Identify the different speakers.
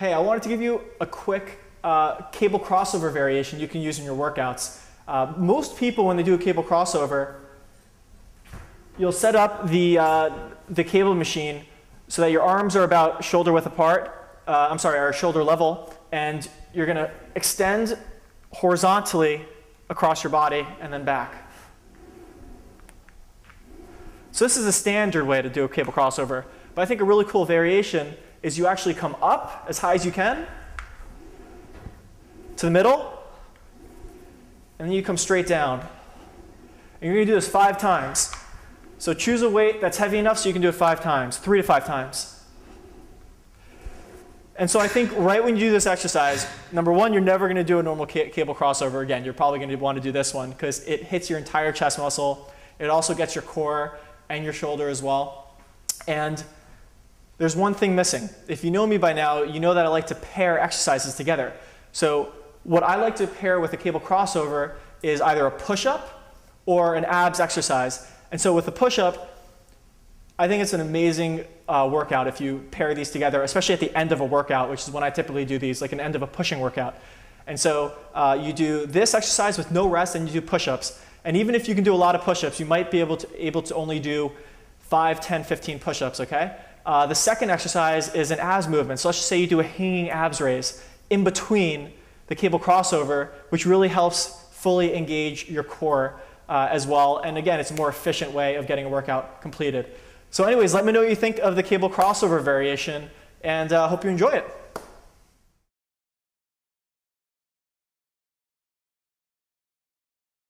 Speaker 1: hey, I wanted to give you a quick uh, cable crossover variation you can use in your workouts. Uh, most people, when they do a cable crossover, you'll set up the, uh, the cable machine so that your arms are about shoulder width apart, uh, I'm sorry, are shoulder level, and you're going to extend horizontally across your body and then back. So this is a standard way to do a cable crossover. But I think a really cool variation is you actually come up as high as you can to the middle, and then you come straight down. And you're going to do this five times. So choose a weight that's heavy enough so you can do it five times, three to five times. And so I think right when you do this exercise, number one, you're never going to do a normal ca cable crossover again. You're probably going to want to do this one because it hits your entire chest muscle. It also gets your core and your shoulder as well. And there's one thing missing. If you know me by now, you know that I like to pair exercises together. So what I like to pair with a cable crossover is either a push-up or an abs exercise. And so with a push-up, I think it's an amazing uh, workout if you pair these together, especially at the end of a workout, which is when I typically do these, like an end of a pushing workout. And so uh, you do this exercise with no rest and you do push-ups. And even if you can do a lot of push-ups, you might be able to, able to only do 5, 10, 15 push-ups, okay? Uh, the second exercise is an abs movement. So let's just say you do a hanging abs raise in between the cable crossover, which really helps fully engage your core uh, as well. And again, it's a more efficient way of getting a workout completed. So anyways, let me know what you think of the cable crossover variation, and uh, hope you enjoy it.